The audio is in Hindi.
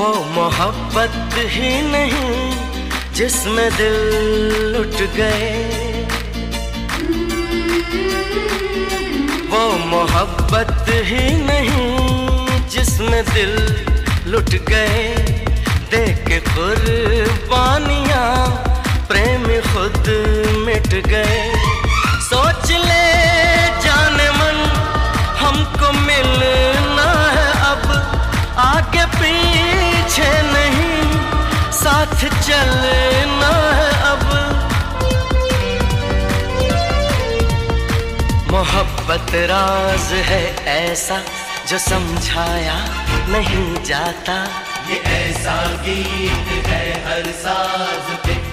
वो मोहब्बत ही नहीं जिसमें दिल लुट गए। वो मोहब्बत ही नहीं जिसमें दिल लुट गए। देख कुर्बानियाँ, प्रेम खुद मिट गए। साथ चलना है अब। मोहब्बत राज है ऐसा जो समझाया नहीं जाता। ये ऐसा गीत है हर साज पे।